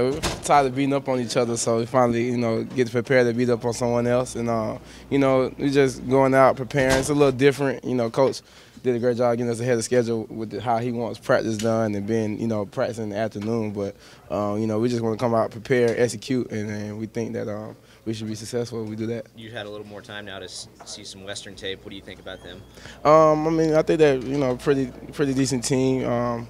We're tired of beating up on each other, so we finally, you know, get prepared to beat up on someone else. And, uh, you know, we're just going out preparing. It's a little different. You know, Coach did a great job getting us ahead of schedule with the, how he wants practice done and being, you know, practicing in the afternoon. But, um, you know, we just want to come out, prepare, execute, and, and we think that um, we should be successful if we do that. You had a little more time now to see some Western tape. What do you think about them? Um, I mean, I think they're, you know, pretty pretty decent team. Um,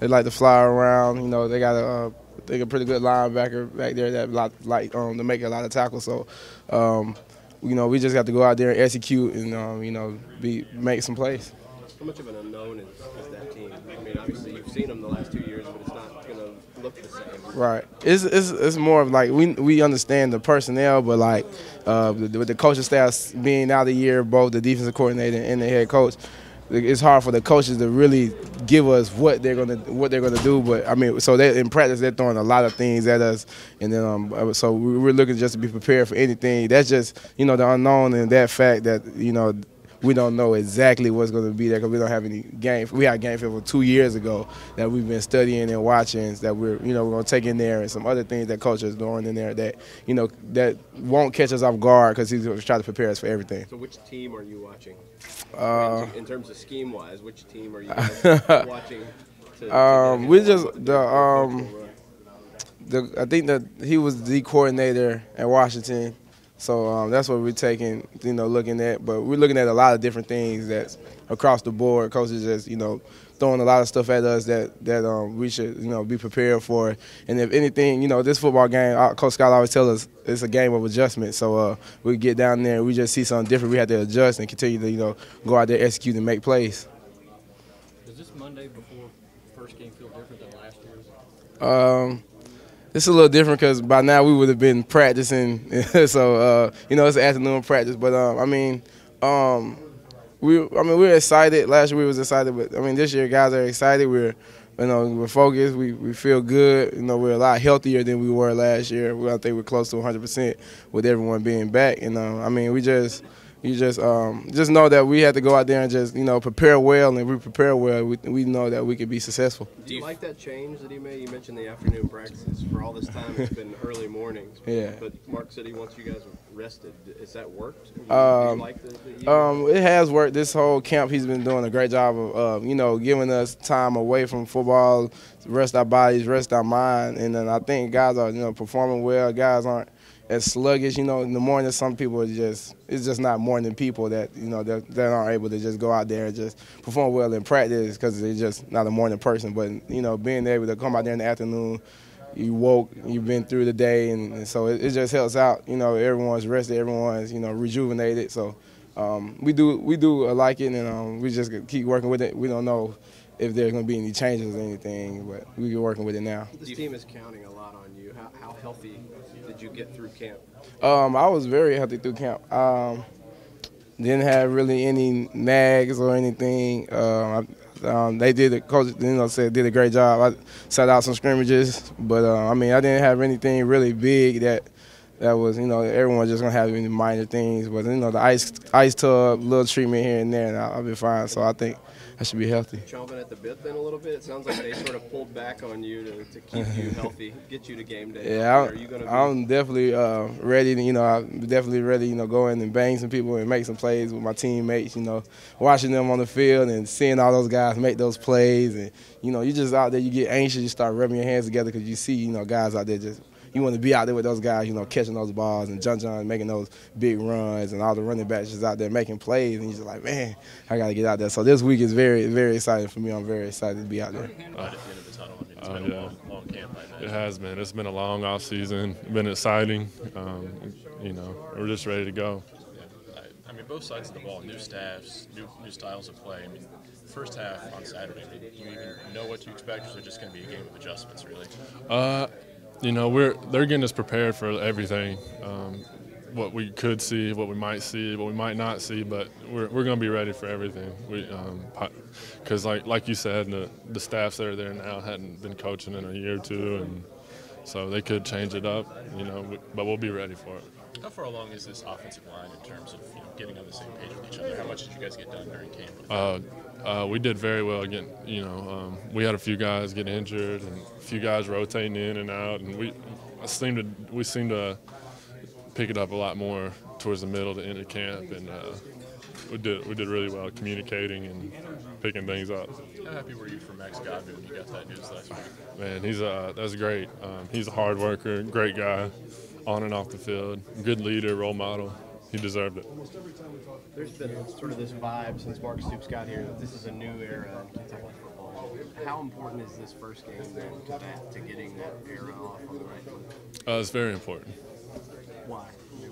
they like to fly around. You know, they got a uh, they a pretty good linebacker back there that lot, like um, to make a lot of tackles. So, um, you know, we just got to go out there and execute and um, you know be make some plays. How much of an unknown is, is that team? I mean, obviously you've seen them the last two years, but it's not going to look the same. Right. It's, it's it's more of like we we understand the personnel, but like uh, with the coaching staff being out of the year, both the defensive coordinator and the head coach it's hard for the coaches to really give us what they're gonna what they're gonna do. But I mean, so they in practice they're throwing a lot of things at us, and then um, so we're looking just to be prepared for anything. That's just you know the unknown and that fact that you know we don't know exactly what's going to be there because we don't have any game. We had game film two years ago that we've been studying and watching that we're you know we're going to take in there and some other things that coach is doing in there that you know that won't catch us off guard because he's going to try to prepare us for everything. So which team are you watching? Uh, in terms of scheme wise, which team are you watching? To, um, we just the um, the I think that he was the coordinator at Washington. So um, that's what we're taking, you know, looking at. But we're looking at a lot of different things that's across the board. Coaches just, you know, throwing a lot of stuff at us that that um, we should, you know, be prepared for. And if anything, you know, this football game, Coach Scott always tells us it's a game of adjustment. So uh, we get down there, we just see something different. We have to adjust and continue to, you know, go out there, execute, and make plays. Does this Monday before first game feel different than last year's? Um, it's a little different because by now we would have been practicing. so uh, you know, it's afternoon practice. But um, I mean, um, we I mean we are excited. Last year we was excited, but I mean this year guys are excited. We're you know we're focused. We we feel good. You know we're a lot healthier than we were last year. We, I think we're close to 100 percent with everyone being back. And uh, I mean we just you just um, just know that we have to go out there and just you know prepare well, and if we prepare well, we, we know that we can be successful. Do you like that change that he made? You mentioned the afternoon practices. For all this time, it's been early mornings. Yeah. But Mark said he wants you guys rested. Has that worked? Um, like the, the um, it has worked. This whole camp, he's been doing a great job of uh, you know giving us time away from football, rest our bodies, rest our mind, and then I think guys are you know performing well. Guys aren't as sluggish. You know, in the morning, some people just it's just not morning people that you know that, that aren't able to just go out there and just perform well in practice because they're just not a morning person. But you know, being able to come out there in the afternoon, you woke, you've been through the day, and, and so it, it, just helps out. You know, everyone's rested, everyone's you know rejuvenated. So um, we do we do like it, and um, we just keep working with it. We don't know if there's going to be any changes or anything, but we're working with it now. This team is counting a lot on you. How, how healthy did you get through camp? Um, I was very healthy through camp. Um, didn't have really any nags or anything. Um, I, um, they did, a, coach, you know, said did a great job. I set out some scrimmages, but uh, I mean, I didn't have anything really big that that was, you know, everyone's just gonna have any minor things. But you know, the ice ice tub, little treatment here and there, and I'll be fine. So I think I should be healthy. Chomping at the bit then a little bit. It sounds like they sort of pulled back on you to, to keep you healthy, get you to game day. Yeah, I'm, I'm definitely uh, ready. To, you know, I'm definitely ready. You know, go in and bang some people and make some plays with my teammates. You know, watching them on the field and seeing all those guys make those plays, and you know, you just out there, you get anxious, you start rubbing your hands together because you see, you know, guys out there just you want to be out there with those guys, you know, catching those balls and John John making those big runs and all the running backs just out there making plays and you're just like, man, I got to get out there. So this week is very, very exciting for me. I'm very excited to be out there. Uh, uh, yeah. It has been. It's been a long off season. It's Been exciting. Um, you know, we're just ready to go. I mean, both sides of the ball, new staffs, new, new styles of play. I mean, first half on Saturday, I mean, do you even know what to expect, or is it just going to be a game of adjustments, really? Uh, you know, we're they're getting us prepared for everything. Um, what we could see, what we might see, what we might not see, but we're, we're going to be ready for everything. We, because um, like like you said, the the staffs that are there now hadn't been coaching in a year or two, and so they could change it up, you know. But we'll be ready for it. How far along is this offensive line in terms of you know getting on the same page with each other? How much did you guys get done during camp? Uh, uh, we did very well again. You know, um, we had a few guys get injured and a few guys rotating in and out, and we seemed to we seemed to pick it up a lot more towards the middle to end of camp, and uh, we did we did really well communicating and picking things up. How happy were you for Max Godwin when you got that news last week? Man, he's uh, that's great. Um, he's a hard worker, great guy, on and off the field, good leader, role model. He deserved it. There's been sort of this vibe since Mark Stoops got here that this is a new era in Kentucky football. How important is this first game then to that, to getting that era off on the right foot? Uh, it's very important. Why?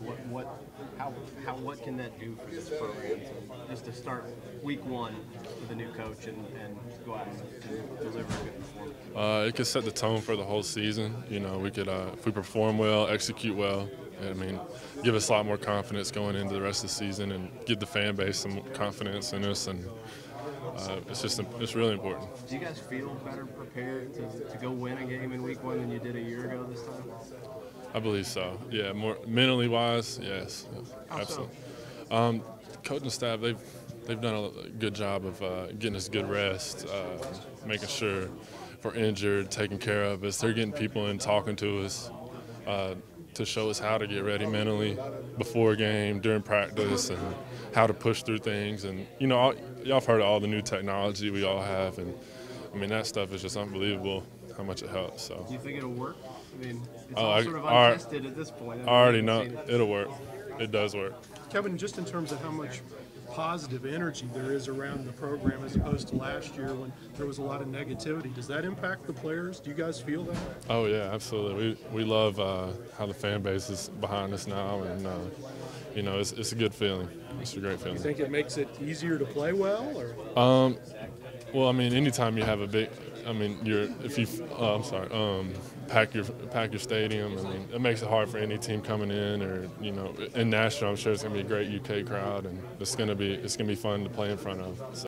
What, what, how, how, what can that do for this program just to start week one with a new coach and, and go out and, and deliver a good performance? Uh, it could set the tone for the whole season. You know, we could uh, if we perform well, execute well. I mean, give us a lot more confidence going into the rest of the season, and give the fan base some confidence in us. And uh, it's just it's really important. Do you guys feel better prepared to, to go win a game in week one than you did a year ago this time? I believe so. Yeah, more mentally wise, yes, so? absolutely. Um, coaching staff, they've they've done a good job of uh, getting us good rest, uh, making sure if we're injured, taking care of us. They're getting people in, talking to us, uh, to show us how to get ready mentally before a game, during practice, and how to push through things. And you know, all, y'all have heard of all the new technology we all have, and I mean that stuff is just unbelievable how much it helps. So. Do you think it'll work? I mean, it's all sort of I- untested at this point. I already haven't know it. it'll work. It does work. Kevin, just in terms of how much positive energy there is around the program as opposed to last year when there was a lot of negativity, does that impact the players? Do you guys feel that? Oh yeah, absolutely. We we love uh, how the fan base is behind us now, and uh, you know it's, it's a good feeling. It's a great feeling. You think it makes it easier to play well, or Well, I mean, anytime you have a big, I mean, you're if you, uh, I'm sorry, um, pack your pack your stadium. I mean, it makes it hard for any team coming in, or you know, in Nashville, I'm sure it's gonna be a great UK crowd, and it's gonna be it's gonna be fun to play in front of. So.